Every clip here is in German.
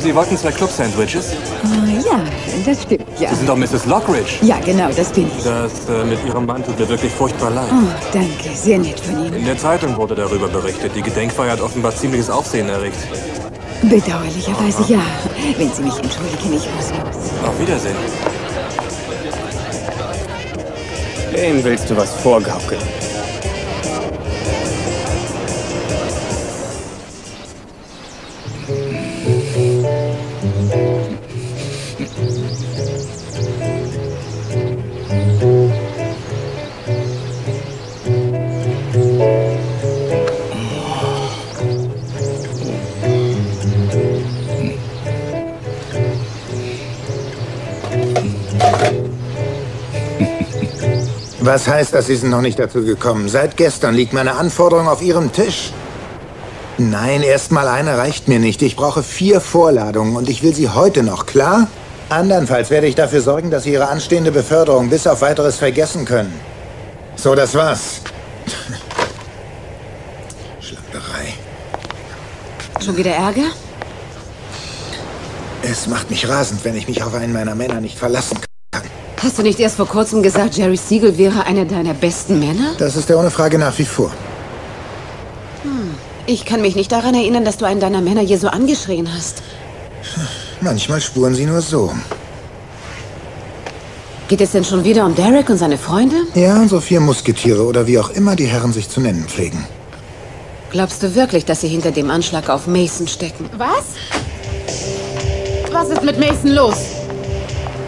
Sie wollten zwei Club-Sandwiches? Ah, ja, das stimmt, ja. Sie sind doch Mrs. Lockridge. Ja, genau, das bin ich. Das äh, mit Ihrem Mann tut mir wirklich furchtbar leid. Oh, danke, sehr nett von Ihnen. In der Zeitung wurde darüber berichtet. Die Gedenkfeier hat offenbar ziemliches Aufsehen erregt. Bedauerlicherweise ja. Wenn Sie mich entschuldigen, ich muss los. Auf Wiedersehen. Wem willst du was vorgaukeln? Was heißt das, Sie sind noch nicht dazu gekommen? Seit gestern liegt meine Anforderung auf Ihrem Tisch. Nein, erst mal eine reicht mir nicht. Ich brauche vier Vorladungen und ich will sie heute noch, klar? Andernfalls werde ich dafür sorgen, dass Sie Ihre anstehende Beförderung bis auf weiteres vergessen können. So, das war's. Schlamperei. Schon wieder Ärger? Es macht mich rasend, wenn ich mich auf einen meiner Männer nicht verlassen kann. Hast du nicht erst vor kurzem gesagt, Jerry Siegel wäre einer deiner besten Männer? Das ist er ohne Frage nach wie vor. Ich kann mich nicht daran erinnern, dass du einen deiner Männer je so angeschrien hast. Manchmal spuren sie nur so. Geht es denn schon wieder um Derek und seine Freunde? Ja, so vier Musketiere oder wie auch immer die Herren sich zu nennen pflegen. Glaubst du wirklich, dass sie hinter dem Anschlag auf Mason stecken? Was? Was ist mit Mason los?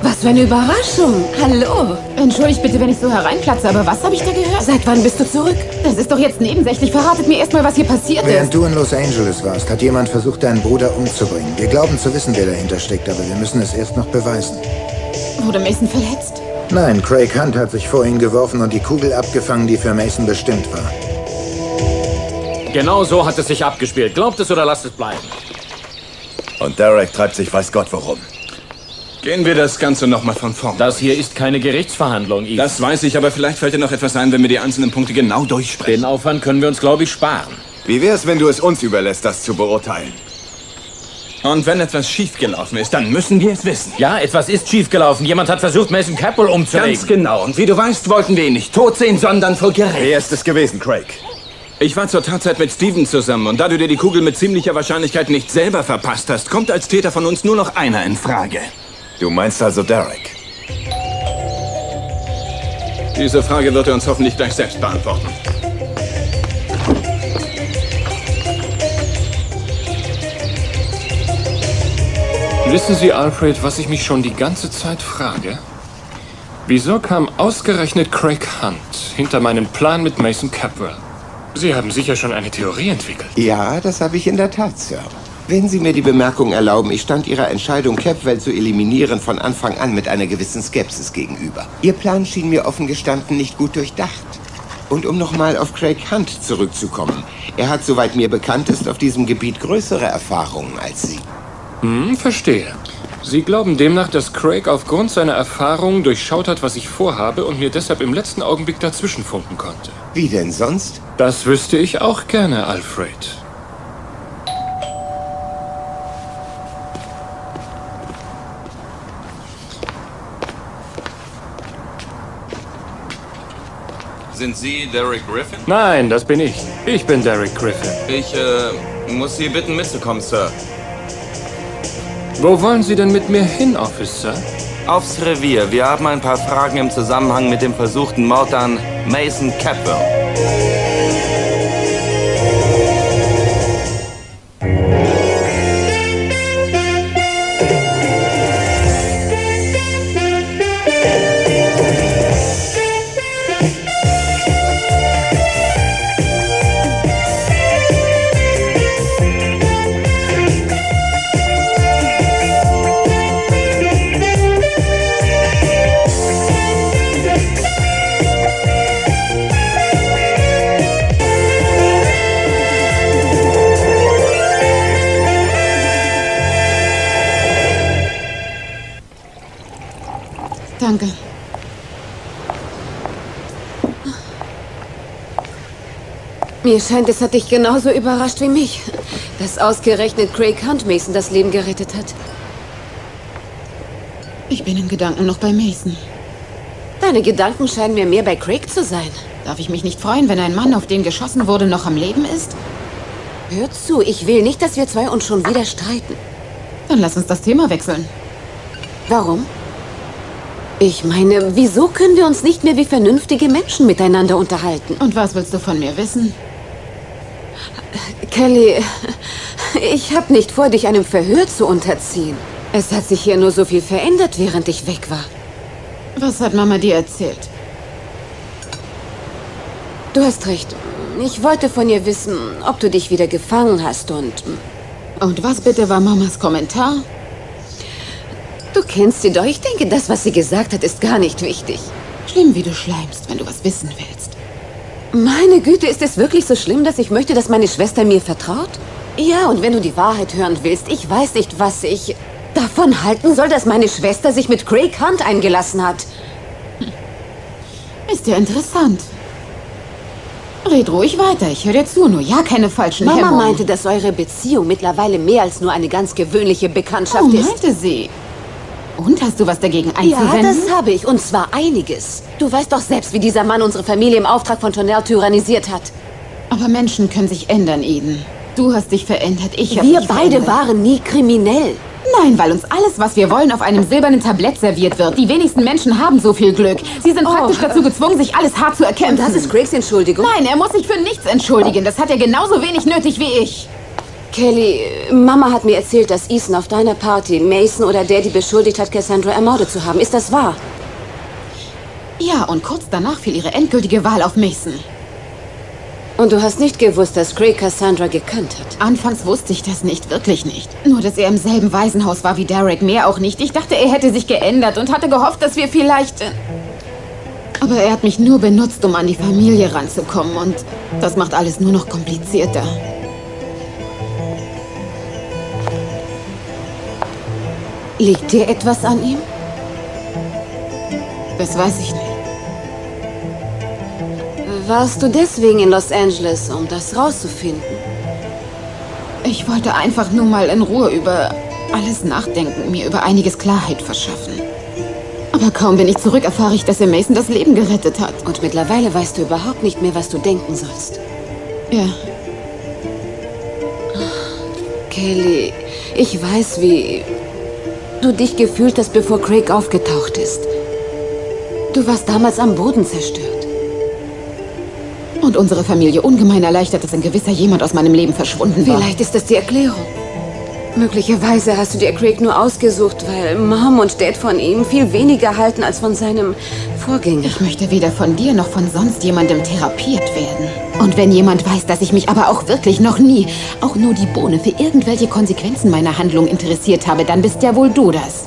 Was für eine Überraschung. Hallo. Entschuldigt bitte, wenn ich so hereinplatze, aber was habe ich da gehört? Seit wann bist du zurück? Das ist doch jetzt nebensächlich. Verratet mir erstmal, was hier passiert Während ist. du in Los Angeles warst, hat jemand versucht, deinen Bruder umzubringen. Wir glauben zu wissen, wer dahinter steckt, aber wir müssen es erst noch beweisen. Wurde Mason verletzt? Nein, Craig Hunt hat sich vor ihn geworfen und die Kugel abgefangen, die für Mason bestimmt war. Genau so hat es sich abgespielt. Glaubt es oder lasst es bleiben. Und Derek treibt sich weiß Gott warum. Gehen wir das Ganze nochmal von vorn. Das hier ist keine Gerichtsverhandlung, Eve. Das weiß ich, aber vielleicht fällt dir noch etwas ein, wenn wir die einzelnen Punkte genau durchsprechen. Den Aufwand können wir uns, glaube ich, sparen. Wie wär's, wenn du es uns überlässt, das zu beurteilen? Und wenn etwas schiefgelaufen ist, dann müssen wir es wissen. Ja, etwas ist schiefgelaufen. Jemand hat versucht, Mason Capwell umzulegen. Ganz genau. Und wie du weißt, wollten wir ihn nicht tot sehen, sondern vor Gericht. Wer ist es gewesen, Craig? Ich war zur Tatzeit mit Steven zusammen und da du dir die Kugel mit ziemlicher Wahrscheinlichkeit nicht selber verpasst hast, kommt als Täter von uns nur noch einer in Frage. Du meinst also Derek? Diese Frage wird er uns hoffentlich gleich selbst beantworten. Wissen Sie, Alfred, was ich mich schon die ganze Zeit frage? Wieso kam ausgerechnet Craig Hunt hinter meinen Plan mit Mason Capwell? Sie haben sicher schon eine Theorie entwickelt. Ja, das habe ich in der Tat, Sir. Wenn Sie mir die Bemerkung erlauben, ich stand Ihrer Entscheidung, Capwell zu eliminieren, von Anfang an mit einer gewissen Skepsis gegenüber. Ihr Plan schien mir offen gestanden nicht gut durchdacht. Und um nochmal auf Craig Hunt zurückzukommen. Er hat, soweit mir bekannt ist, auf diesem Gebiet größere Erfahrungen als Sie. Hm, verstehe. Sie glauben demnach, dass Craig aufgrund seiner Erfahrungen durchschaut hat, was ich vorhabe und mir deshalb im letzten Augenblick dazwischenfunken konnte. Wie denn sonst? Das wüsste ich auch gerne, Alfred. Sind Sie Derek Griffin? Nein, das bin ich. Ich bin Derek Griffin. Ich äh, muss Sie bitten, mitzukommen, Sir. Wo wollen Sie denn mit mir hin, Officer? Aufs Revier. Wir haben ein paar Fragen im Zusammenhang mit dem versuchten Mord an Mason Capwell. Mir scheint, es hat dich genauso überrascht wie mich. dass ausgerechnet Craig Hunt Mason das Leben gerettet hat. Ich bin in Gedanken noch bei Mason. Deine Gedanken scheinen mir mehr bei Craig zu sein. Darf ich mich nicht freuen, wenn ein Mann, auf den geschossen wurde, noch am Leben ist? Hör zu, ich will nicht, dass wir zwei uns schon wieder streiten. Dann lass uns das Thema wechseln. Warum? Ich meine, wieso können wir uns nicht mehr wie vernünftige Menschen miteinander unterhalten? Und was willst du von mir wissen? Kelly, ich habe nicht vor, dich einem Verhör zu unterziehen. Es hat sich hier nur so viel verändert, während ich weg war. Was hat Mama dir erzählt? Du hast recht. Ich wollte von ihr wissen, ob du dich wieder gefangen hast und... Und was bitte war Mamas Kommentar? Du kennst sie doch. Ich denke, das, was sie gesagt hat, ist gar nicht wichtig. Schlimm, wie du schleimst, wenn du was wissen willst. Meine Güte, ist es wirklich so schlimm, dass ich möchte, dass meine Schwester mir vertraut? Ja, und wenn du die Wahrheit hören willst, ich weiß nicht, was ich davon halten soll, dass meine Schwester sich mit Craig Hunt eingelassen hat. Ist ja interessant. Red ruhig weiter, ich höre dir zu, nur ja keine falschen Mama Hemmungen. meinte, dass eure Beziehung mittlerweile mehr als nur eine ganz gewöhnliche Bekanntschaft oh, ist. meinte sie. Und hast du was dagegen Ja, einzuwenden? das habe ich. Und zwar einiges. Du weißt doch selbst, wie dieser Mann unsere Familie im Auftrag von Tonell tyrannisiert hat. Aber Menschen können sich ändern, Eden. Du hast dich verändert, ich habe Wir beide verändert. waren nie kriminell. Nein, weil uns alles, was wir wollen, auf einem silbernen Tablett serviert wird. Die wenigsten Menschen haben so viel Glück. Sie sind praktisch dazu gezwungen, sich alles hart zu erkämpfen. Oh. Und das ist Craigs Entschuldigung? Nein, er muss sich für nichts entschuldigen. Das hat er genauso wenig nötig wie ich. Kelly, Mama hat mir erzählt, dass Ethan auf deiner Party Mason oder Daddy beschuldigt hat, Cassandra ermordet zu haben. Ist das wahr? Ja, und kurz danach fiel ihre endgültige Wahl auf Mason. Und du hast nicht gewusst, dass Craig Cassandra gekannt hat? Anfangs wusste ich das nicht, wirklich nicht. Nur, dass er im selben Waisenhaus war wie Derek, mehr auch nicht. Ich dachte, er hätte sich geändert und hatte gehofft, dass wir vielleicht... äh, Aber er hat mich nur benutzt, um an die Familie ranzukommen und das macht alles nur noch komplizierter. Liegt dir etwas an ihm? Das weiß ich nicht. Warst du deswegen in Los Angeles, um das rauszufinden? Ich wollte einfach nur mal in Ruhe über alles nachdenken, mir über einiges Klarheit verschaffen. Aber kaum bin ich zurück, erfahre ich, dass er Mason das Leben gerettet hat. Und mittlerweile weißt du überhaupt nicht mehr, was du denken sollst. Ja, Kelly, ich weiß, wie du dich gefühlt hast, bevor Craig aufgetaucht ist. Du warst damals am Boden zerstört. und unsere Familie ungemein erleichtert, dass ein gewisser jemand aus meinem Leben verschwunden war. Vielleicht ist das die Erklärung. Möglicherweise hast du dir Craig nur ausgesucht, weil Mom und Dad von ihm viel weniger halten als von seinem Vorgänger. Ich möchte weder von dir noch von sonst jemandem therapiert werden. Und wenn jemand weiß, dass ich mich aber auch wirklich noch nie, auch nur die Bohne für irgendwelche Konsequenzen meiner Handlung interessiert habe, dann bist ja wohl du das.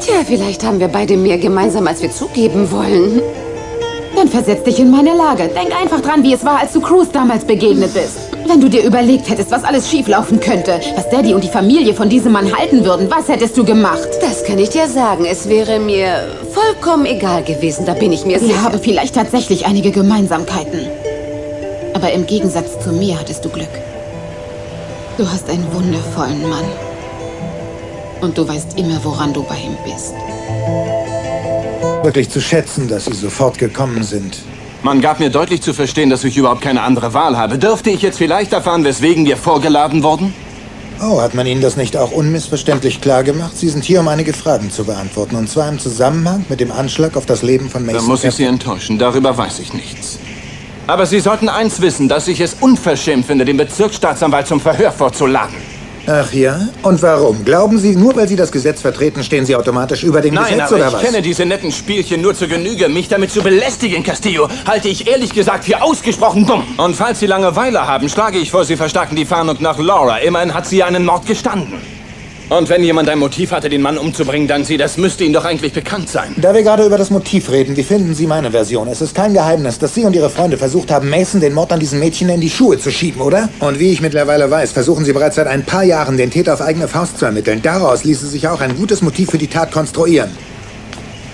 Tja, vielleicht haben wir beide mehr gemeinsam, als wir zugeben wollen. Dann versetz dich in meine Lage. Denk einfach dran, wie es war, als du Cruz damals begegnet bist. Wenn du dir überlegt hättest, was alles schieflaufen könnte, was Daddy und die Familie von diesem Mann halten würden, was hättest du gemacht? Das kann ich dir sagen. Es wäre mir vollkommen egal gewesen, da bin ich mir Wir sicher. haben vielleicht tatsächlich einige Gemeinsamkeiten. Aber im Gegensatz zu mir hattest du Glück. Du hast einen wundervollen Mann. Und du weißt immer, woran du bei ihm bist. Wirklich zu schätzen, dass Sie sofort gekommen sind. Man gab mir deutlich zu verstehen, dass ich überhaupt keine andere Wahl habe. Dürfte ich jetzt vielleicht erfahren, weswegen wir vorgeladen wurden? Oh, hat man Ihnen das nicht auch unmissverständlich klar gemacht? Sie sind hier, um einige Fragen zu beantworten. Und zwar im Zusammenhang mit dem Anschlag auf das Leben von Mason Da muss ich. Sie enttäuschen. Darüber weiß ich nichts. Aber Sie sollten eins wissen, dass ich es unverschämt finde, den Bezirksstaatsanwalt zum Verhör vorzuladen. Ach ja? Und warum? Glauben Sie, nur weil Sie das Gesetz vertreten, stehen Sie automatisch über dem Nein, Gesetz aber oder ich was? kenne diese netten Spielchen nur zur Genüge. Mich damit zu belästigen, Castillo, halte ich ehrlich gesagt für ausgesprochen dumm. Und falls Sie Langeweile haben, schlage ich vor, Sie verstärken die Fahndung nach Laura. Immerhin hat sie einen Mord gestanden. Und wenn jemand ein Motiv hatte, den Mann umzubringen, dann Sie, das müsste Ihnen doch eigentlich bekannt sein. Da wir gerade über das Motiv reden, wie finden Sie meine Version? Es ist kein Geheimnis, dass Sie und Ihre Freunde versucht haben, Mason den Mord an diesen Mädchen in die Schuhe zu schieben, oder? Und wie ich mittlerweile weiß, versuchen Sie bereits seit ein paar Jahren, den Täter auf eigene Faust zu ermitteln. Daraus ließe sich auch ein gutes Motiv für die Tat konstruieren.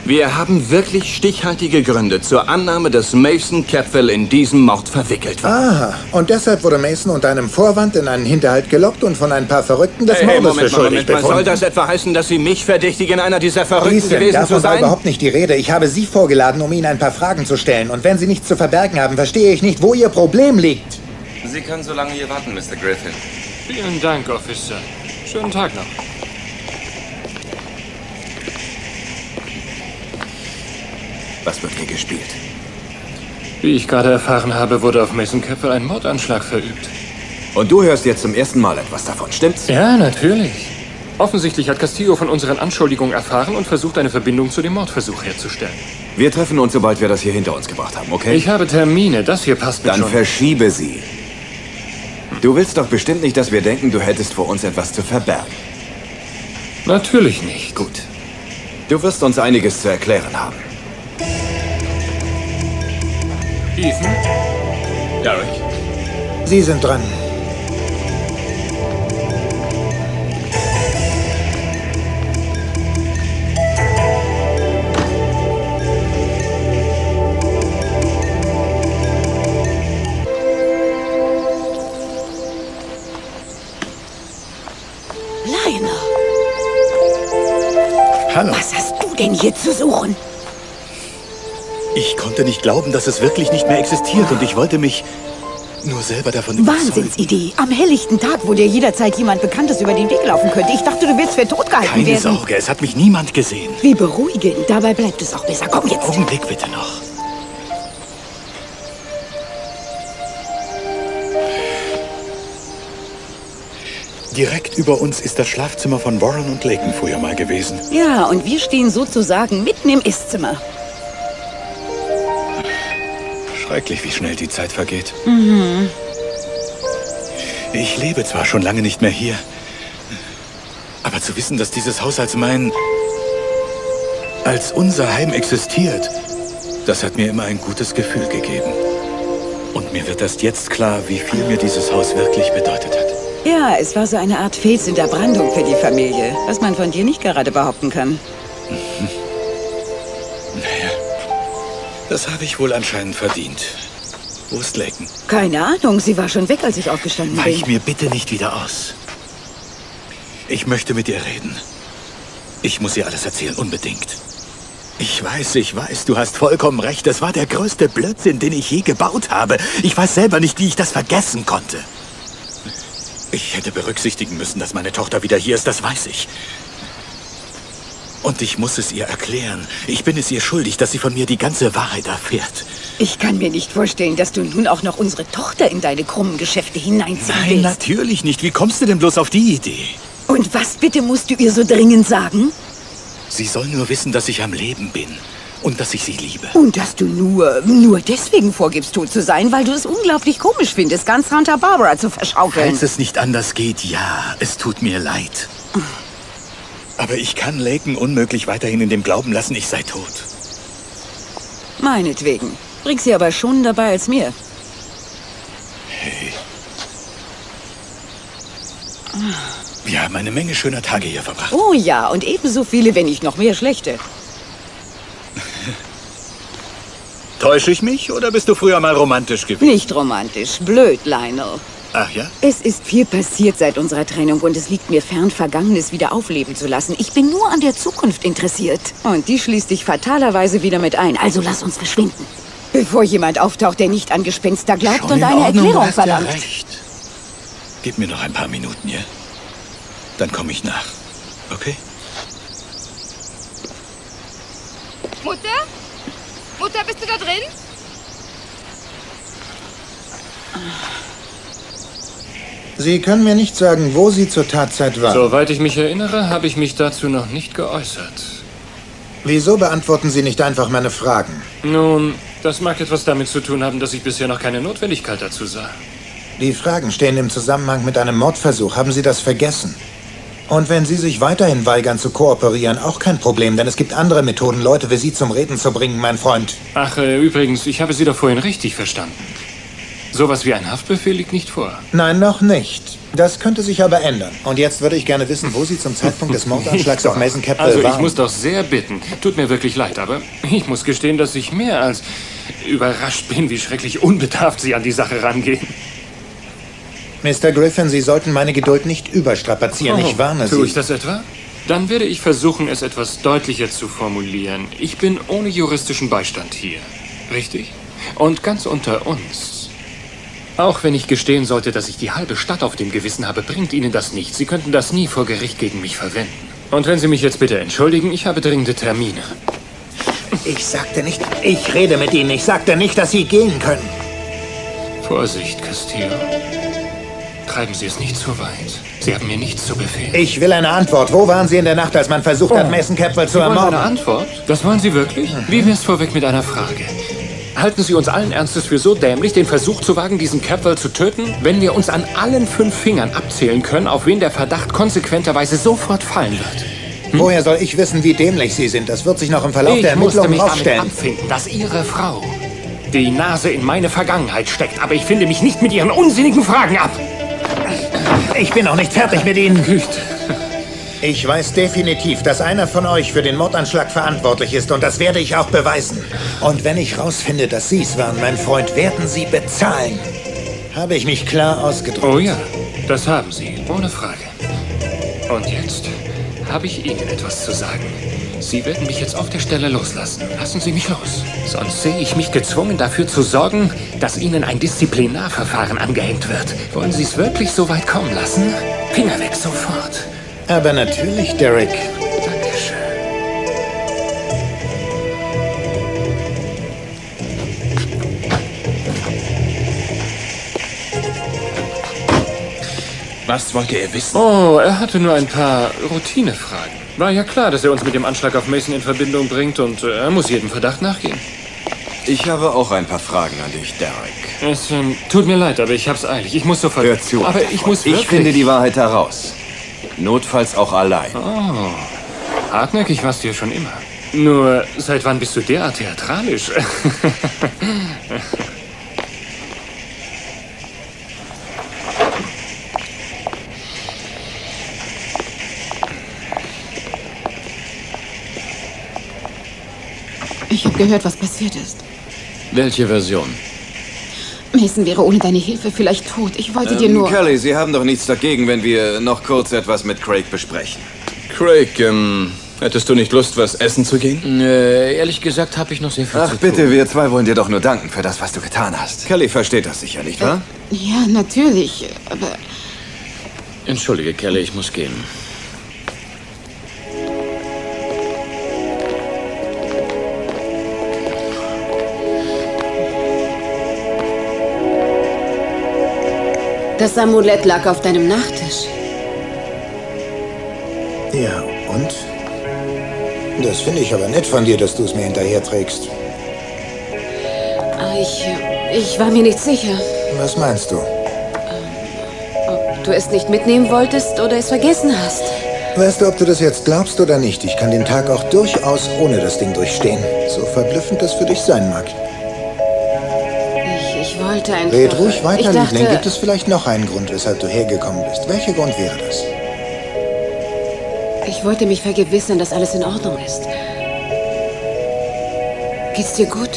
Wir haben wirklich stichhaltige Gründe zur Annahme, dass Mason Capwell in diesem Mord verwickelt war. Aha, und deshalb wurde Mason unter einem Vorwand in einen Hinterhalt gelockt und von ein paar Verrückten des Hey, hey, Mordes Moment für schuldig Moment. Soll das etwa heißen, dass Sie mich verdächtigen, einer dieser Verrückten Ethan, gewesen zu davon war sein? überhaupt nicht die Rede. Ich habe Sie vorgeladen, um Ihnen ein paar Fragen zu stellen. Und wenn Sie nichts zu verbergen haben, verstehe ich nicht, wo Ihr Problem liegt. Sie können so lange hier warten, Mr. Griffin. Vielen Dank, Officer. Schönen Tag noch. Was wird hier gespielt? Wie ich gerade erfahren habe, wurde auf Mason Capwell ein Mordanschlag verübt. Und du hörst jetzt zum ersten Mal etwas davon, stimmt's? Ja, natürlich. Offensichtlich hat Castillo von unseren Anschuldigungen erfahren und versucht, eine Verbindung zu dem Mordversuch herzustellen. Wir treffen uns, sobald wir das hier hinter uns gebracht haben, okay? Ich habe Termine. Das hier passt mir Dann schon. verschiebe sie. Du willst doch bestimmt nicht, dass wir denken, du hättest vor uns etwas zu verbergen. Natürlich nicht. Gut. Du wirst uns einiges zu erklären haben. Ethan? Derek. Sie sind dran. Hallo. was hast du denn hier zu suchen? Ich konnte nicht glauben, dass es wirklich nicht mehr existiert und ich wollte mich nur selber davon überzeugen. Wahnsinnsidee. Am helllichten Tag, wo dir jederzeit jemand Bekanntes über den Weg laufen könnte. Ich dachte, du willst für tot gehalten Keine werden. Sorge, es hat mich niemand gesehen. Wie beruhigend. Dabei bleibt es auch besser. Komm jetzt. Augenblick bitte noch. Direkt über uns ist das Schlafzimmer von Warren und Laken früher mal gewesen. Ja, und wir stehen sozusagen mitten im Esszimmer. Schrecklich, wie schnell die Zeit vergeht. Mhm. Ich lebe zwar schon lange nicht mehr hier, aber zu wissen, dass dieses Haus als mein... als unser Heim existiert, das hat mir immer ein gutes Gefühl gegeben. Und mir wird erst jetzt klar, wie viel mir dieses Haus wirklich bedeutet hat. Ja, es war so eine Art Fels in der Brandung für die Familie, was man von dir nicht gerade behaupten kann. Das habe ich wohl anscheinend verdient. Wo ist Laken? Keine Ahnung, sie war schon weg, als ich aufgestanden Weich bin. mir bitte nicht wieder aus. Ich möchte mit dir reden. Ich muss dir alles erzählen, unbedingt. Ich weiß, ich weiß, du hast vollkommen recht. Es war der größte Blödsinn, den ich je gebaut habe. Ich weiß selber nicht, wie ich das vergessen konnte. Ich hätte berücksichtigen müssen, dass meine Tochter wieder hier ist, das weiß ich. Und ich muss es ihr erklären. Ich bin es ihr schuldig, dass sie von mir die ganze Wahrheit erfährt. Ich kann mir nicht vorstellen, dass du nun auch noch unsere Tochter in deine krummen Geschäfte hineinziehen Nein, willst. natürlich nicht. Wie kommst du denn bloß auf die Idee? Und was bitte musst du ihr so dringend sagen? Sie soll nur wissen, dass ich am Leben bin und dass ich sie liebe. Und dass du nur, nur deswegen vorgibst, tot zu sein, weil du es unglaublich komisch findest, ganz Santa Barbara zu verschaukeln. Falls es nicht anders geht, ja, es tut mir leid. Aber ich kann Laken unmöglich weiterhin in dem Glauben lassen, ich sei tot. Meinetwegen. Bring sie aber schon dabei als mir. Hey. Wir haben eine Menge schöner Tage hier verbracht. Oh ja, und ebenso viele, wenn nicht noch mehr schlechte. Täusche ich mich oder bist du früher mal romantisch gewesen? Nicht romantisch. Blöd, Lionel. Ach ja? Es ist viel passiert seit unserer Trennung und es liegt mir fern, Vergangenes wieder aufleben zu lassen. Ich bin nur an der Zukunft interessiert. Und die schließt dich fatalerweise wieder mit ein. Also lass uns verschwinden. Bevor jemand auftaucht, der nicht an Gespenster glaubt Schon und in eine Ordnung, Erklärung verlangt. recht. Gib mir noch ein paar Minuten, ja? Dann komme ich nach. Okay? Mutter? Mutter, bist du da drin? Sie können mir nicht sagen, wo Sie zur Tatzeit waren. Soweit ich mich erinnere, habe ich mich dazu noch nicht geäußert. Wieso beantworten Sie nicht einfach meine Fragen? Nun, das mag etwas damit zu tun haben, dass ich bisher noch keine Notwendigkeit dazu sah. Die Fragen stehen im Zusammenhang mit einem Mordversuch. Haben Sie das vergessen? Und wenn Sie sich weiterhin weigern zu kooperieren, auch kein Problem, denn es gibt andere Methoden, Leute wie Sie zum Reden zu bringen, mein Freund. Ach, äh, übrigens, ich habe Sie doch vorhin richtig verstanden. Sowas wie ein Haftbefehl liegt nicht vor. Nein, noch nicht. Das könnte sich aber ändern. Und jetzt würde ich gerne wissen, wo Sie zum Zeitpunkt des Mordanschlags auf Mason Capital Also ich waren. muss doch sehr bitten. Tut mir wirklich leid, aber ich muss gestehen, dass ich mehr als überrascht bin, wie schrecklich unbedarft Sie an die Sache rangehen. Mr. Griffin, Sie sollten meine Geduld nicht überstrapazieren. ich warne Sie. Tue Oh, ich das etwa? Dann werde ich versuchen, es etwas deutlicher zu formulieren. Ich bin ohne juristischen Beistand hier. Richtig? Und ganz unter uns. Auch wenn ich gestehen sollte, dass ich die halbe Stadt auf dem Gewissen habe, bringt Ihnen das nichts. Sie könnten das nie vor Gericht gegen mich verwenden. Und wenn Sie mich jetzt bitte entschuldigen, ich habe dringende Termine. Ich sagte nicht, ich rede mit Ihnen. Ich sagte nicht, dass Sie gehen können. Vorsicht, Castillo. Treiben Sie es nicht zu weit. Sie haben mir nichts zu befehlen. Ich will eine Antwort. Wo waren Sie in der Nacht, als man versucht hat, Mason Capwell zu Oh. Sie wollen ermorden? eine Antwort? Das wollen Sie wirklich? Wie wär's vorweg mit einer Frage? Halten Sie uns allen Ernstes für so dämlich, den Versuch zu wagen, diesen Capwell zu töten, wenn wir uns an allen fünf Fingern abzählen können, auf wen der Verdacht konsequenterweise sofort fallen wird? Woher soll ich wissen, wie dämlich Sie sind? Das wird sich noch im Verlauf ich der musste Ermittlungen mich damit aufstellen. abfinden, dass Ihre Frau die Nase in meine Vergangenheit steckt, aber ich finde mich nicht mit Ihren unsinnigen Fragen ab. Ich bin noch nicht fertig mit Ihnen. Ich weiß definitiv, dass einer von euch für den Mordanschlag verantwortlich ist und das werde ich auch beweisen. Und wenn ich rausfinde, dass Sie es waren, mein Freund, werden Sie bezahlen. Habe ich mich klar ausgedrückt? Oh ja, das haben Sie, ohne Frage. Und jetzt habe ich Ihnen etwas zu sagen. Sie werden mich jetzt auf der Stelle loslassen. Lassen Sie mich los. Sonst sehe ich mich gezwungen, dafür zu sorgen, dass Ihnen ein Disziplinarverfahren angehängt wird. Wollen Sie es wirklich so weit kommen lassen? Finger weg sofort. Aber natürlich, Derek. Dankeschön. Was wollte er wissen? Oh, er hatte nur ein paar Routinefragen. War ja klar, dass er uns mit dem Anschlag auf Mason in Verbindung bringt und äh, er muss jedem Verdacht nachgehen. Ich habe auch ein paar Fragen an dich, Derek. Es ähm, tut mir leid, aber ich hab's eilig. Ich muss sofort. Hör zu. Aber ich muss Ich wirklich. finde die Wahrheit heraus. Notfalls auch allein. Oh, hartnäckig warst du ja schon immer. Nur, seit wann bist du derart theatralisch? Ich habe gehört, was passiert ist. Welche Version? Mason wäre ohne deine Hilfe vielleicht tot. Ich wollte dir Ähm, nur... Kelly, Sie haben doch nichts dagegen, wenn wir noch kurz etwas mit Craig besprechen. Craig, ähm, hättest du nicht Lust, was essen zu gehen? Äh, ehrlich gesagt habe ich noch sehr viel Ach zu bitte, tun. wir zwei wollen dir doch nur danken für das, was du getan hast. Kelly versteht das sicher, nicht wahr? Ja, natürlich. Aber Entschuldige, Kelly, ich muss gehen. Das Amulett lag auf deinem Nachttisch. Ja, und? Das finde ich aber nett von dir, dass du es mir hinterher trägst. Ah, Ich, ich war mir nicht sicher, Was meinst du? ob du es nicht mitnehmen wolltest oder es vergessen hast. Weißt du, ob du das jetzt glaubst oder nicht? Ich kann den Tag auch durchaus ohne das Ding durchstehen. So verblüffend das für dich sein mag. Wollte einfach... Red ruhig weiter, ich dachte, Liebling. Gibt es vielleicht noch einen Grund, weshalb du hergekommen bist? Welcher Grund wäre das? Ich wollte mich vergewissern, dass alles in Ordnung ist. Geht's dir gut?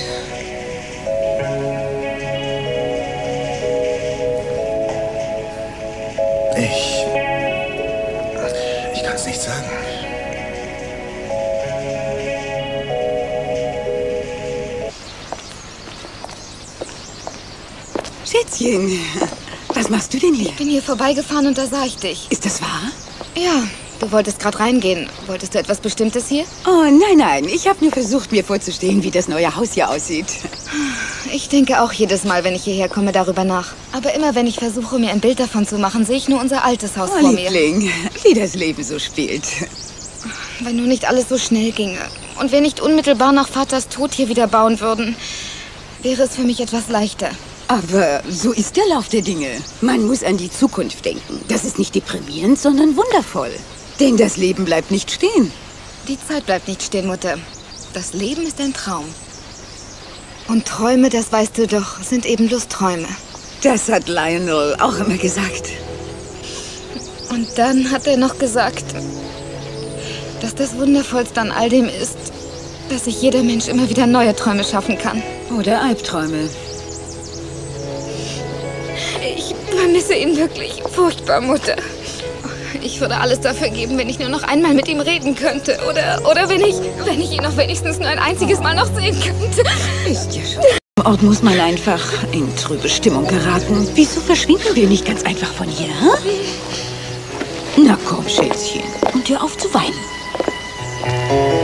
Denn hier? Ich bin hier vorbeigefahren und da sah ich dich. Ist das wahr? Ja, du wolltest gerade reingehen. Wolltest du etwas Bestimmtes hier? Oh, nein, nein. Ich habe nur versucht, mir vorzustellen, wie das neue Haus hier aussieht. Ich denke auch jedes Mal, wenn ich hierher komme, darüber nach. Aber immer, wenn ich versuche, mir ein Bild davon zu machen, sehe ich nur unser altes Haus Oh, vor mir. Liebling, wie das Leben so spielt. Wenn nur nicht alles so schnell ginge und wir nicht unmittelbar nach Vaters Tod hier wieder bauen würden, wäre es für mich etwas leichter. Aber so ist der Lauf der Dinge. Man muss an die Zukunft denken. Das ist nicht deprimierend, sondern wundervoll. Denn das Leben bleibt nicht stehen. Die Zeit bleibt nicht stehen, Mutter. Das Leben ist ein Traum. Und Träume, das weißt du doch, sind eben bloß Träume. Das hat Lionel auch immer gesagt. Und dann hat er noch gesagt, dass das Wundervollste an all dem ist, dass sich jeder Mensch immer wieder neue Träume schaffen kann. Oder Albträume. Vermisse ihn wirklich furchtbar, Mutter. Ich würde alles dafür geben, wenn ich nur noch einmal mit ihm reden könnte. Oder, oder wenn ich, wenn ich ihn noch wenigstens nur ein einziges Mal noch sehen könnte. Ist ja schon. Im Ort muss man einfach in trübe Stimmung geraten. Wieso verschwinden wir nicht ganz einfach von hier, hä? Na komm, Schätzchen. Und hör auf zu weinen.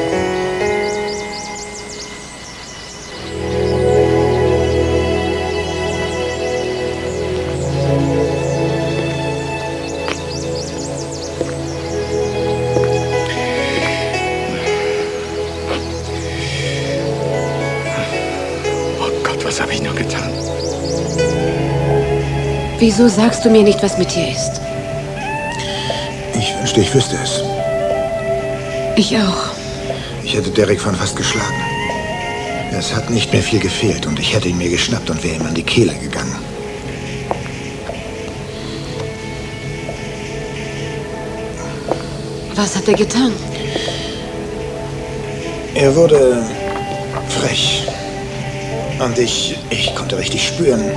Wieso sagst du mir nicht, was mit dir ist? Ich wünschte, ich wüsste es. Ich auch. Ich hätte Derek von fast geschlagen. Es hat nicht mehr viel gefehlt und ich hätte ihn mir geschnappt und wäre ihm an die Kehle gegangen. Was hat er getan? Er wurde frech. Und ich, ich konnte richtig spüren,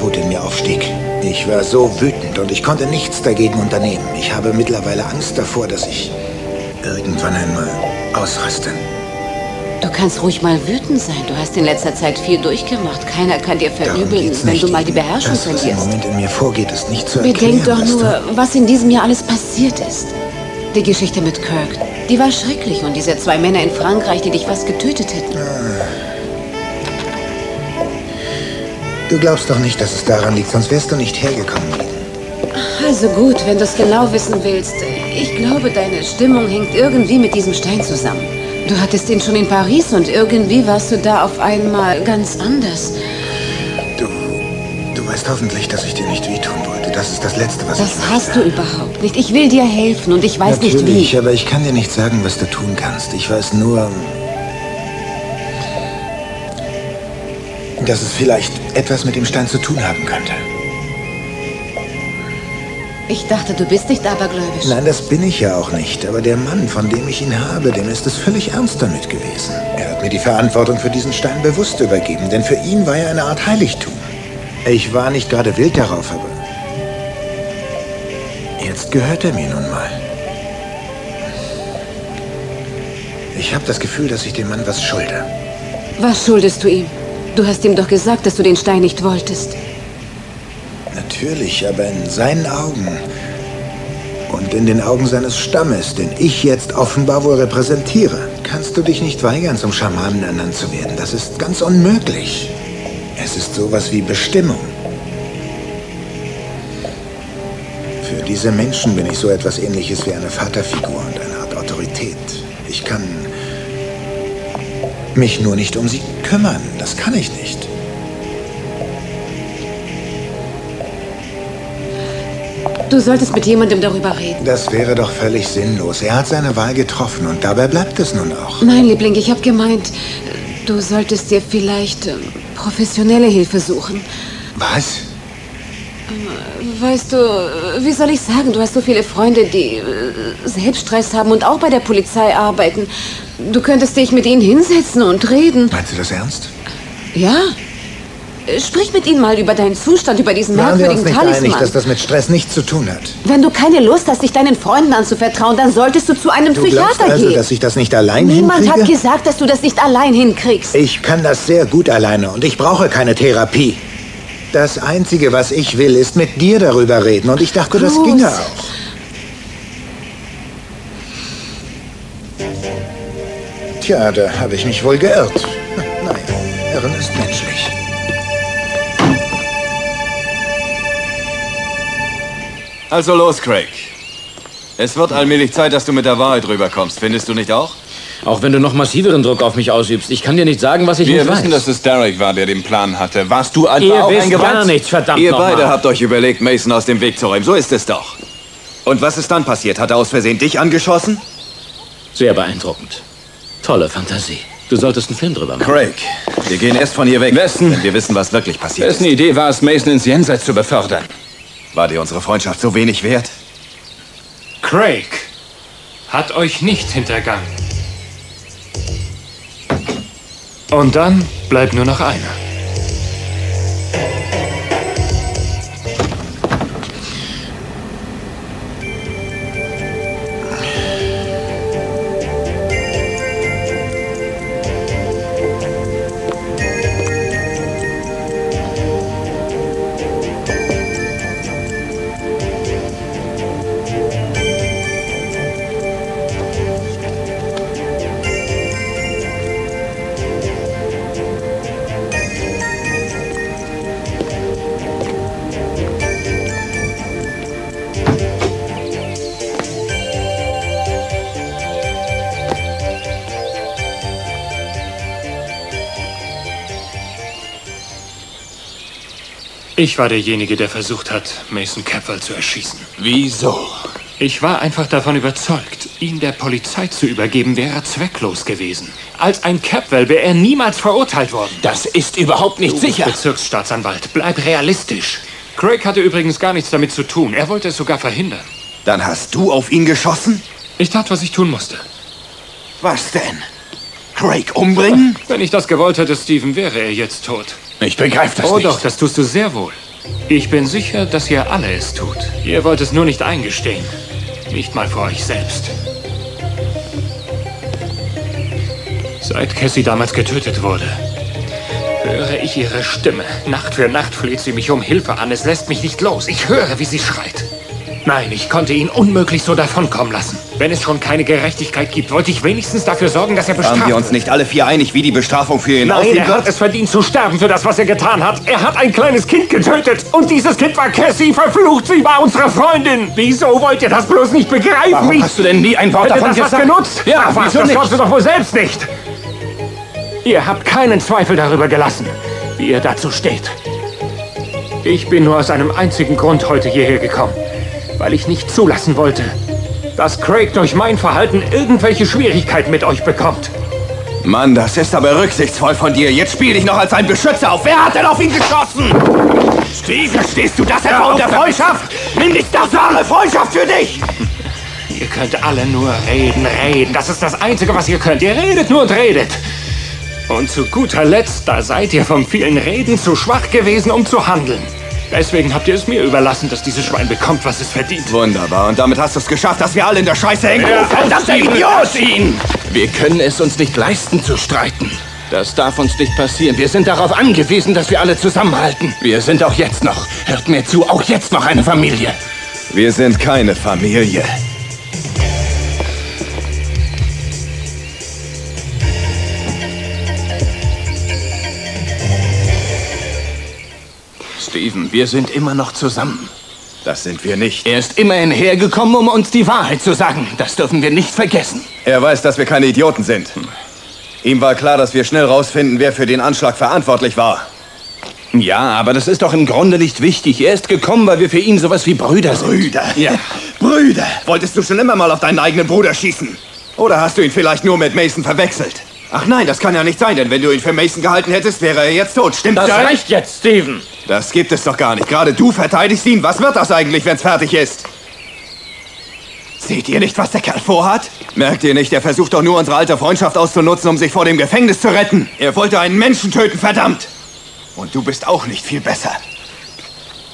Wut in mir aufstieg. Ich war so wütend und ich konnte nichts dagegen unternehmen. Ich habe mittlerweile Angst davor, dass ich irgendwann einmal ausraste. Du kannst ruhig mal wütend sein. Du hast in letzter Zeit viel durchgemacht. Keiner kann dir verübeln, wenn du mal die Beherrschung Das, was im verlierst. Moment in mir vorgeht, ist nicht zu erklären. Bedenk doch nur, was in diesem Jahr alles passiert ist. Die Geschichte mit Kirk, die war schrecklich. Und diese zwei Männer in Frankreich, die dich fast getötet hätten. Du glaubst doch nicht, dass es daran liegt, sonst wärst du nicht hergekommen. Also gut, wenn du es genau wissen willst. Ich glaube, deine Stimmung hängt irgendwie mit diesem Stein zusammen. Du hattest ihn schon in Paris und irgendwie warst du da auf einmal ganz anders. Du weißt hoffentlich, dass ich dir nicht wehtun wollte. Das ist das Letzte, was Das ich hast du überhaupt nicht. Ich will dir helfen und ich weiß Natürlich, nicht wie. aber ich kann dir nicht sagen, was du tun kannst. Ich weiß nur, dass es vielleicht etwas mit dem Stein zu tun haben könnte. Ich dachte, du bist nicht abergläubisch. Nein, das bin ich ja auch nicht. Aber der Mann, von dem ich ihn habe, dem ist es völlig ernst damit gewesen. Er hat mir die Verantwortung für diesen Stein bewusst übergeben, denn für ihn war er eine Art Heiligtum. Ich war nicht gerade wild darauf, aber jetzt gehört er mir nun mal. Ich habe das Gefühl, dass ich dem Mann was schulde. Was schuldest du ihm? Du hast ihm doch gesagt, dass du den Stein nicht wolltest. Natürlich, aber in seinen Augen und in den Augen seines Stammes, den ich jetzt offenbar wohl repräsentiere, kannst du dich nicht weigern, zum Schamanen ernannt zu werden. Das ist ganz unmöglich. Es ist sowas wie Bestimmung. Für diese Menschen bin ich so etwas ähnliches wie eine Vaterfigur und eine Art Autorität. Ich kann mich nur nicht um sie kümmern. Das kann ich nicht. Du solltest mit jemandem darüber reden. Das wäre doch völlig sinnlos. Er hat seine Wahl getroffen und dabei bleibt es nun auch. Nein, Liebling, ich habe gemeint, du solltest dir vielleicht ähm, professionelle Hilfe suchen. Was? Weißt du, wie soll ich sagen, du hast so viele Freunde, die äh, Selbststress haben und auch bei der Polizei arbeiten. Du könntest dich mit ihnen hinsetzen und reden. Meinst du das ernst? Ja? Sprich mit ihnen mal über deinen Zustand, über diesen Waren wir uns merkwürdigen nicht einig, Talisman. dass das mit Stress nichts zu tun hat? Wenn du keine Lust hast, dich deinen Freunden anzuvertrauen, dann solltest du zu einem Du glaubst Psychiater also, gehen. dass ich das nicht allein Niemand hinkriege? hat gesagt, dass du das nicht allein hinkriegst. Ich kann das sehr gut alleine und ich brauche keine Therapie. Das Einzige, was ich will, ist mit dir darüber reden und ich dachte, das Bruce. ginge auch. Tja, da habe ich mich wohl geirrt. Naja, Irren ist menschlich. Also los, Craig. Es wird allmählich Zeit, dass du mit der Wahrheit rüberkommst. Findest du nicht auch? Auch wenn du noch massiveren Druck auf mich ausübst. Ich kann dir nicht sagen, was ich Wir nicht wissen, weiß. dass es Derek war, der den Plan hatte. Warst du etwa Ihr auch wisst eingeweiht? gar nichts, verdammt Ihr beide mal. habt euch überlegt, Mason aus dem Weg zu räumen. So ist es doch. Und was ist dann passiert? Hat er aus Versehen dich angeschossen? Sehr beeindruckend. Tolle Fantasie. Du solltest einen Film drüber machen. Craig, wir gehen erst von hier weg, Wessen? wenn wir wissen, was wirklich passiert Wessen ist. Idee war es, Mason ins Jenseits zu befördern? War dir unsere Freundschaft so wenig wert? Craig hat euch nicht hintergangen. Und dann bleibt nur noch einer. Ich war derjenige, der versucht hat, Mason Capwell zu erschießen. Wieso? Ich war einfach davon überzeugt, ihn der Polizei zu übergeben, wäre zwecklos gewesen. Als ein Capwell wäre er niemals verurteilt worden. Das ist überhaupt nicht Du, sicher. Bezirksstaatsanwalt, bleib realistisch. Craig hatte übrigens gar nichts damit zu tun. Er wollte es sogar verhindern. Dann hast du auf ihn geschossen? Ich tat, was ich tun musste. Was denn? Craig umbringen? Wenn ich das gewollt hätte, Steven, wäre er jetzt tot. Ich begreife das oh nicht. doch, das tust du sehr wohl. Ich bin sicher, dass ihr alle es tut. Ihr wollt es nur nicht eingestehen. Nicht mal vor euch selbst. Seit Cassie damals getötet wurde, höre ich ihre Stimme. Nacht für Nacht fleht sie mich um Hilfe an. Es lässt mich nicht los. Ich höre, wie sie schreit. Nein, ich konnte ihn unmöglich so davonkommen lassen. Wenn es schon keine Gerechtigkeit gibt, wollte ich wenigstens dafür sorgen, dass er bestraft Waren wir uns nicht alle vier einig, wie die Bestrafung für ihn Nein, er hat es verdient zu sterben für das, was er getan hat. Er hat ein kleines Kind getötet. Und dieses Kind war Cassie, verflucht. Sie war unsere Freundin. Wieso wollt ihr das bloß nicht begreifen? Warum Ich hast du denn nie ein Wort davon das gesagt? genutzt? Ja, Ach, was, wieso das nicht? glaubst du doch wohl selbst nicht. Ihr habt keinen Zweifel darüber gelassen, wie ihr dazu steht. Ich bin nur aus einem einzigen Grund heute hierher gekommen. Weil ich nicht zulassen wollte, dass Craig durch mein Verhalten irgendwelche Schwierigkeiten mit euch bekommt. Mann, das ist aber rücksichtsvoll von dir. Jetzt spiel dich noch als ein Beschützer auf. Wer hat denn auf ihn geschossen? Steve, verstehst du das etwa unter Freundschaft? Nimm nicht das wahre Freundschaft für dich! Ihr könnt alle nur reden, reden. Das ist das Einzige, was ihr könnt. Ihr redet nur und redet. Und zu guter Letzt, da seid ihr vom vielen Reden zu schwach gewesen, um zu handeln. Deswegen habt ihr es mir überlassen, dass dieses Schwein bekommt, was es verdient. Wunderbar. Und damit hast du es geschafft, dass wir alle in der Scheiße hängen. Ja, verdammter Idiot! ihn! Wir können es uns nicht leisten zu streiten. Das darf uns nicht passieren. Wir sind darauf angewiesen, dass wir alle zusammenhalten. Wir sind auch jetzt noch, hört mir zu, auch jetzt noch eine Familie. Wir sind keine Familie. Steven, wir sind immer noch zusammen. Das sind wir nicht. Er ist immerhin hergekommen, um uns die Wahrheit zu sagen. Das dürfen wir nicht vergessen. Er weiß, dass wir keine Idioten sind. Ihm war klar, dass wir schnell rausfinden, wer für den Anschlag verantwortlich war. Ja, aber das ist doch im Grunde nicht wichtig. Er ist gekommen, weil wir für ihn sowas wie Brüder sind. Brüder? Ja. Brüder! Wolltest du schon immer mal auf deinen eigenen Bruder schießen? Oder hast du ihn vielleicht nur mit Mason verwechselt? Ach nein, das kann ja nicht sein, denn wenn du ihn für Mason gehalten hättest, wäre er jetzt tot. Stimmt Das das? reicht jetzt, Steven. Das gibt es doch gar nicht. Gerade du verteidigst ihn. Was wird das eigentlich, wenn's fertig ist? Seht ihr nicht, was der Kerl vorhat? Merkt ihr nicht, er versucht doch nur unsere alte Freundschaft auszunutzen, um sich vor dem Gefängnis zu retten. Er wollte einen Menschen töten, verdammt! Und du bist auch nicht viel besser.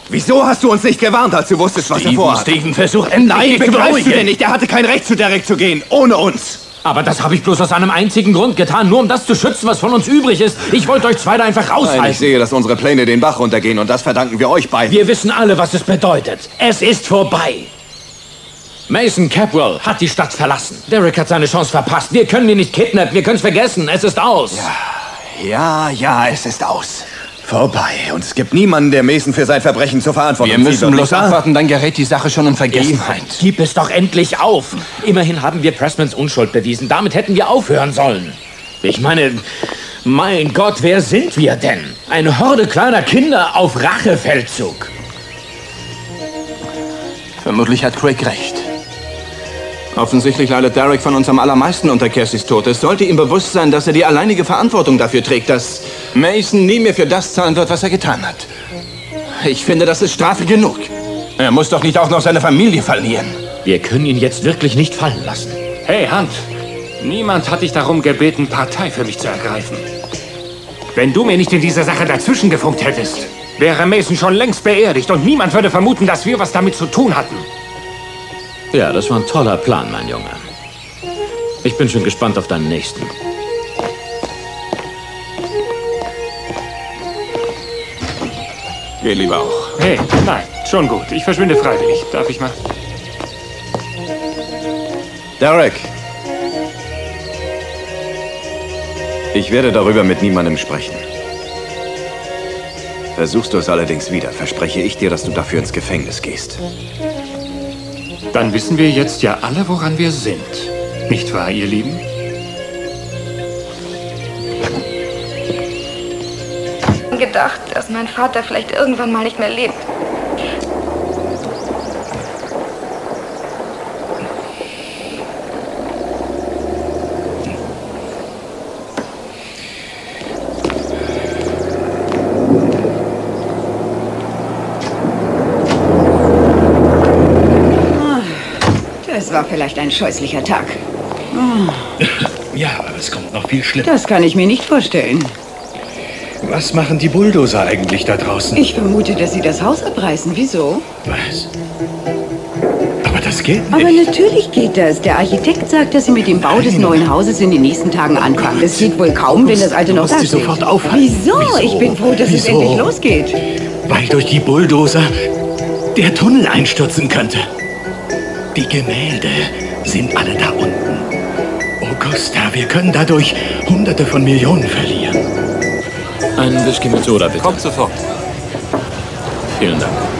Wieso hast du uns nicht gewarnt, als du wusstest, was er vorhat? Steven, versuch endlich Nein, begreifst du denn nicht? Er hatte kein Recht, zu Derek zu gehen, ohne uns. Aber das habe ich bloß aus einem einzigen Grund getan, nur um das zu schützen, was von uns übrig ist. Ich wollte euch zwei da einfach Nein, ich sehe, dass unsere Pläne den Bach runtergehen und das verdanken wir euch beiden. Wir wissen alle, was es bedeutet. Es ist vorbei. Mason Capwell hat die Stadt verlassen. Derek hat seine Chance verpasst. Wir können ihn nicht kidnappen. Wir können es vergessen. Es ist aus. Ja, ja, es ist aus. Vorbei. Und es gibt niemanden, der Mason für sein Verbrechen zur Verantwortung Wir zieht, müssen und bloß abwarten, dann gerät die Sache schon in Vergessenheit. Gib es doch endlich auf. Immerhin haben wir Pressmans Unschuld bewiesen. Damit hätten wir aufhören sollen. Ich meine, mein Gott, wer sind wir denn? Eine Horde kleiner Kinder auf Rachefeldzug. Vermutlich hat Craig recht. Offensichtlich leidet Derek von uns am allermeisten unter Cassis Tod. Es sollte ihm bewusst sein, dass er die alleinige Verantwortung dafür trägt, dass Mason nie mehr für das zahlen wird, was er getan hat. Ich finde, das ist Strafe genug. Er muss doch nicht auch noch seine Familie verlieren. Wir können ihn jetzt wirklich nicht fallen lassen. Hey, Hunt. Niemand hat dich darum gebeten, Partei für mich zu ergreifen. Wenn du mir nicht in dieser Sache dazwischen gefunkt hättest, wäre Mason schon längst beerdigt und niemand würde vermuten, dass wir was damit zu tun hatten. Ja, das war ein toller Plan, mein Junge. Ich bin schon gespannt auf deinen nächsten. Geh lieber auch. Hey, nein, schon gut. Ich verschwinde freiwillig. Darf ich mal? Derek. Ich werde darüber mit niemandem sprechen. Versuchst du es allerdings wieder, verspreche ich dir, dass du dafür ins Gefängnis gehst. Dann wissen wir jetzt ja alle, woran wir sind. Nicht wahr, ihr Lieben? gedacht, dass mein Vater vielleicht irgendwann mal nicht mehr lebt. Das war vielleicht ein scheußlicher Tag. Oh, Ja, aber es kommt noch viel schlimmer. das kann ich mir nicht vorstellen. Was machen die Bulldozer eigentlich da draußen? Ich vermute, dass sie das Haus abreißen. Wieso? Was? Aber das geht nicht. Aber natürlich geht das. Der Architekt sagt, dass sie mit dem Bau des neuen Hauses in den nächsten Tagen anfangen. Das geht wohl kaum, wenn das alte noch da sie steht. sofort aufhalten. Wieso? Wieso? Ich bin froh, dass es Wieso? endlich losgeht. Weil durch die Bulldozer der Tunnel einstürzen könnte. Die Gemälde sind alle da unten. Augusta, wir können dadurch Hunderte von Millionen verlieren. Einen Whisky mit Soda, bitte. Kommt sofort. Vielen Dank.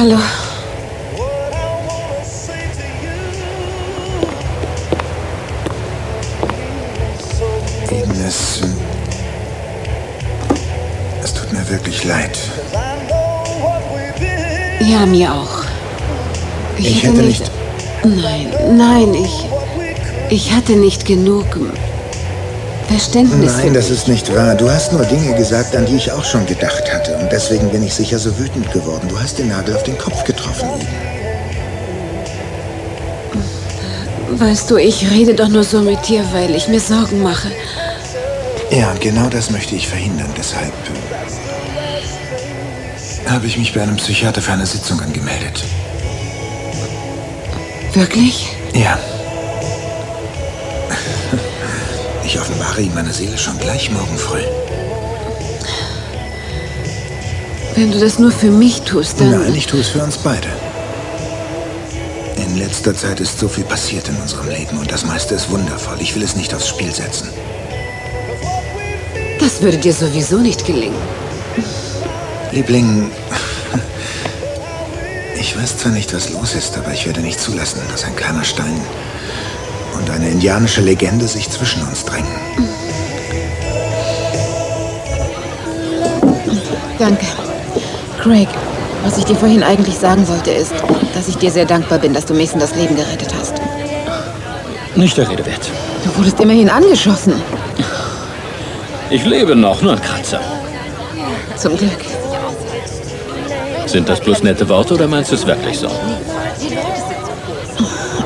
Hallo. Es tut mir wirklich leid. Ja, mir auch. Ich hätte nicht- Nein, nein, ich. Ich hatte nicht genug Verständnis. Nein, das ist nicht wahr. Du hast nur Dinge gesagt, an die ich auch schon gedacht hatte. Und deswegen bin ich sicher so wütend geworden. Du hast den Nagel auf den Kopf getroffen. Weißt du, ich rede doch nur so mit dir, weil ich mir Sorgen mache. Ja, und genau das möchte ich verhindern. Deshalb äh, habe ich mich bei einem Psychiater für eine Sitzung angemeldet. Wirklich? Ja. Ich offenbare ihm meine Seele schon gleich morgen früh. Wenn du das nur für mich tust, dann. Nein, ich tue es für uns beide. In letzter Zeit ist so viel passiert in unserem Leben und das meiste ist wundervoll. Ich will es nicht aufs Spiel setzen. Das würde dir sowieso nicht gelingen. Liebling, ich weiß zwar nicht, was los ist, aber ich werde nicht zulassen, dass ein kleiner Stein und eine indianische Legende sich zwischen uns drängen. Danke. Craig, was ich dir vorhin eigentlich sagen wollte, ist, dass ich dir sehr dankbar bin, dass du Mason das Leben gerettet hast. Nicht der Rede wert. Du wurdest immerhin angeschossen. Ich lebe noch, nur ein Kratzer. Zum Glück. Sind das bloß nette Worte oder meinst du es wirklich so?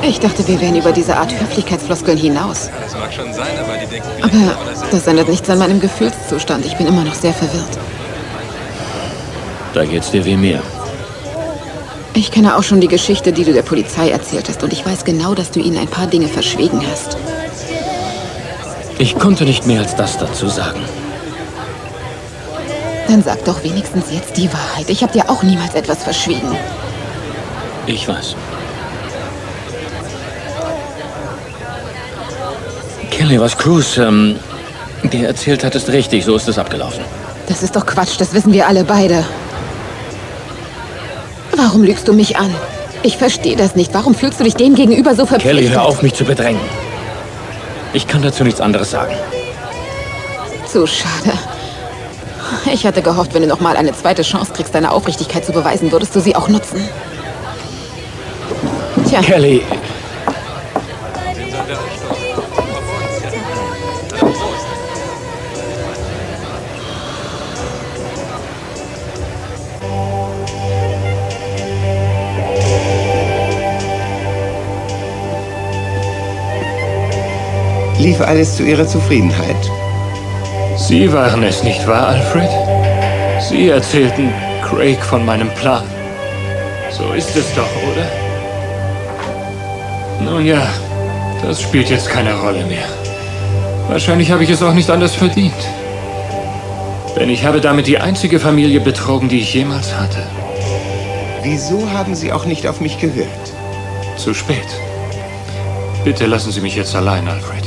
Ich dachte, wir wären über diese Art Höflichkeitsfloskeln hinaus. Das mag schon sein, aber die denken Aber das ändert nichts an meinem Gefühlszustand. Ich bin immer noch sehr verwirrt. Da geht's dir wie mir. Ich kenne auch schon die Geschichte, die du der Polizei erzählt hast. Und ich weiß genau, dass du ihnen ein paar Dinge verschwiegen hast. Ich konnte nicht mehr als das dazu sagen. Dann Dann sag doch wenigstens jetzt die Wahrheit. Ich habe dir auch niemals etwas verschwiegen. Ich weiß. Kelly, was Cruz ähm, dir erzählt hat, ist richtig. So ist es abgelaufen. Das ist doch Quatsch, das wissen wir alle beide. Warum lügst du mich an? Ich verstehe das nicht. Warum fühlst du dich dem gegenüber so verpflichtet? Kelly, hör auf, mich zu bedrängen. Ich kann dazu nichts anderes sagen. Zu schade. Ich hatte gehofft, wenn du noch mal eine zweite Chance kriegst, deine Aufrichtigkeit zu beweisen, würdest du sie auch nutzen. Tja. Kelly. Lief alles zu Ihrer Zufriedenheit? Sie waren es, nicht wahr, Alfred? Sie erzählten Craig von meinem Plan. So ist es doch, oder? Nun ja, das spielt jetzt keine Rolle mehr. Wahrscheinlich habe ich es auch nicht anders verdient. Denn ich habe damit die einzige Familie betrogen, die ich jemals hatte. Wieso haben Sie auch nicht auf mich gehört? Zu spät. Bitte lassen Sie mich jetzt allein, Alfred.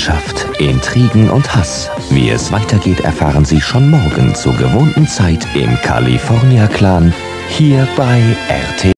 Leidenschaft, Intrigen und Hass. Wie es weitergeht, erfahren Sie schon morgen zur gewohnten Zeit im California Clan hier bei RT.